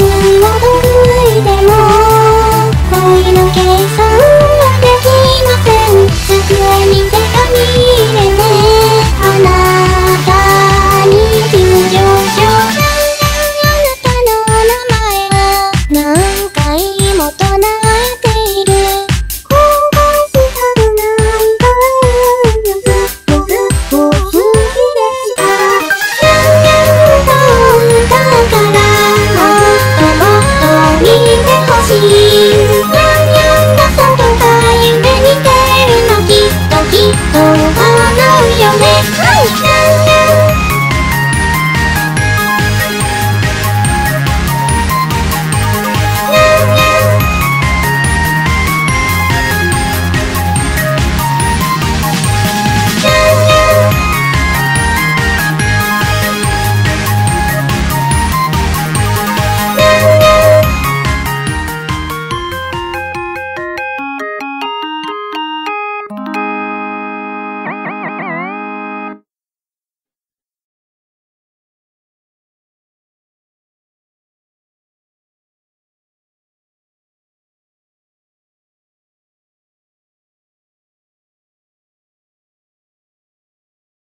是我的。